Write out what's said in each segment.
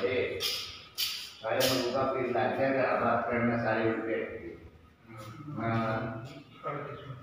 पड़े सारे लोगों का फिर लग जाएगा अब आप में सारे रुपये हाँ।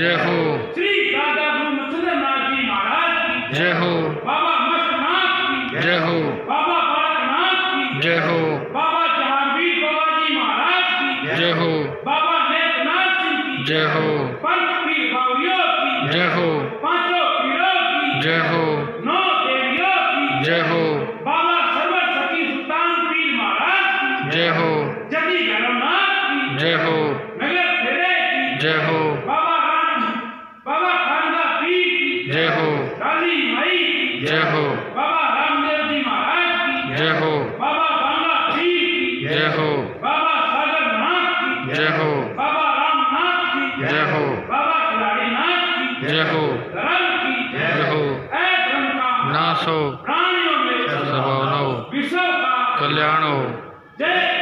जय हो। श्री दादा गुरु मचंद्रनाथ जी महाराज की जय। हो। बाबा मस्तनाथ की जय। हो। बाबा बालकनाथ की जय। हो। बाबा जहांगीर बाबा जी महाराज की जय। हो। बाबा नेतनाथ सिंह की जय। हो। पंच पीर बावरियों की जय। हो। पाँचों पीरों की जय हो। सो संभावना हो कल्याण। हो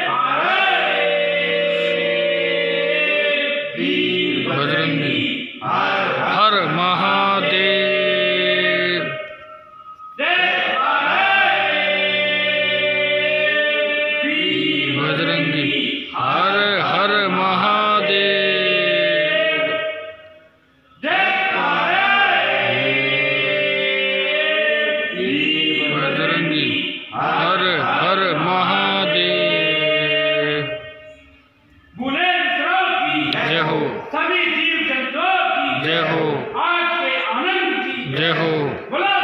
जय हो। जय हो।